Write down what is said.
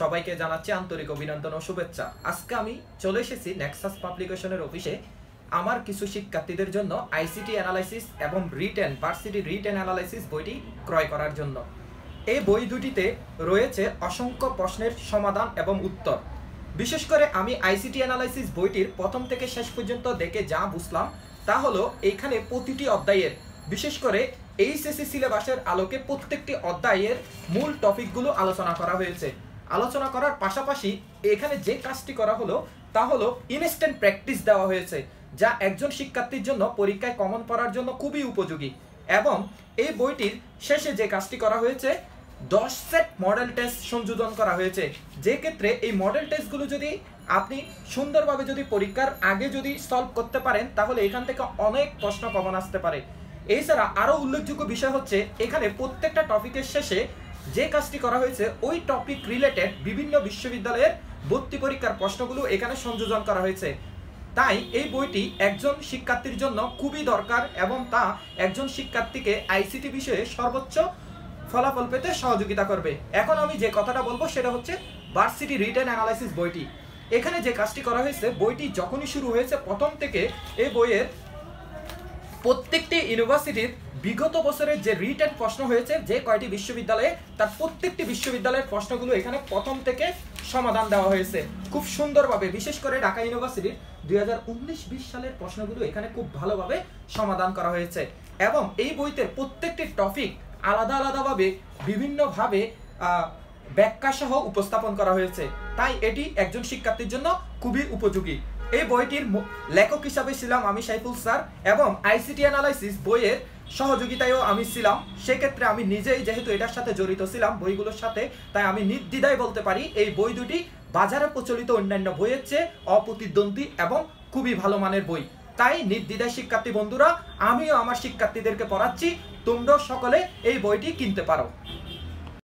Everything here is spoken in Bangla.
সবাইকে জানাচ্ছি আন্তরিক অভিনন্দন ও শুভেচ্ছা। আজকে আমি চলে এসেছি নেক্সাস পাবলিকেশনের অফিসে। আমার কিছু শিক্ষার্থীদের জন্য আইসিটি অ্যানালাইসিস এবং রিটেন ভার্সিটি রিটেন অ্যানালাইসিস বইটি ক্রয় করার জন্য। এই বই দুটিতে রয়েছে অসংখ্য প্রশ্নের সমাধান এবং উত্তর। বিশেষ করে আমি আইসিটি অ্যানালাইসিস বইটির প্রথম থেকে শেষ পর্যন্ত দেখে যা বুঝলাম, তা হলো এইখানে প্রতিটি অধ্যায়ের, বিশেষ করে এইচএসসি সিলেবাসের আলোকে প্রত্যেকটি অধ্যায়ের মূল টপিকগুলো আলোচনা করা হয়েছে। আলোচনা করার পাশাপাশি এখানে যে কাজটি করা হলো, তা হলো ইনস্ট্যান্ট প্র্যাকটিস দেওয়া হয়েছে, যা একজন শিক্ষার্থীর জন্য পরীক্ষায় কমন পড়ার জন্য খুবই উপযোগী। এবং এই বইটির শেষে যে কাজটি করা হয়েছে, দশ সেট মডেল টেস্ট সংযোজন করা হয়েছে। যে ক্ষেত্রে এই মডেল টেস্টগুলো যদি আপনি সুন্দরভাবে যদি পরীক্ষার আগে যদি সলভ করতে পারেন, তাহলে এখান থেকে অনেক প্রশ্ন কমন আসতে পারে। এছাড়া আরও উল্লেখযোগ্য বিষয় হচ্ছে, এখানে প্রত্যেকটা টপিকের শেষে যে কাজটি করা হয়েছে, ওই টপিক রিলেটেড বিভিন্ন বিশ্ববিদ্যালয়ের ভর্তি পরীক্ষার প্রশ্নগুলো এখানে সংযোজন করা হয়েছে। তাই এই বইটি একজন শিক্ষার্থীর জন্য খুবই দরকার এবং তা একজন শিক্ষার্থীকে আইসিটি বিষয়ে সর্বোচ্চ ফলাফল পেতে সহযোগিতা করবে। এখন আমি যে কথাটা বলব সেটা হচ্ছে ভার্সিটি রিটেন অ্যানালাইসিস বইটি। এখানে যে কাজটি করা হয়েছে, বইটি যখনই শুরু হয়েছে, প্রথম থেকে এই বইয়ের প্রত্যেকটি ইউনিভার্সিটির বিগত বছরের যে রিটেন প্রশ্ন হয়েছে, যে কয়টি বিশ্ববিদ্যালয়ে তার প্রত্যেকটি বিশ্ববিদ্যালয়ের প্রশ্নগুলো এখানে প্রথম থেকে সমাধান দেওয়া হয়েছে। খুব সুন্দরভাবে, বিশেষ করে ঢাকা ইউনিভার্সিটির দুই হাজার উনিশ বিশ সালের প্রশ্নগুলো এখানে খুব ভালোভাবে সমাধান করা হয়েছে। এবং এই বইতে প্রত্যেকটি টপিক আলাদা আলাদাভাবে, বিভিন্নভাবে ব্যাখ্যা সহ উপস্থাপন করা হয়েছে। তাই এটি একজন শিক্ষার্থীর জন্য খুবই উপযোগী। এই বইটির লেখক হিসাবে ছিলাম আমি সাইফুল স্যার এবং আইসিটি অ্যানালাইসিস বইয়ের সহযোগিতায়ও আমি ছিলাম। সেক্ষেত্রে আমি নিজেই যেহেতু এটার সাথে জড়িত ছিলাম, বইগুলোর সাথে, তাই আমি নির্দ্বিধায় বলতে পারি এই বই দুটি বাজারে প্রচলিত অন্যান্য বইয়ের চেয়ে অপ্রতিদ্বন্দ্বী এবং খুবই ভালো মানের বই। তাই নির্দ্বিধায় শিক্ষার্থী বন্ধুরা, আমিও আমার শিক্ষার্থীদেরকে পড়াচ্ছি, তোমরাও সকলে এই বইটি কিনতে পারো।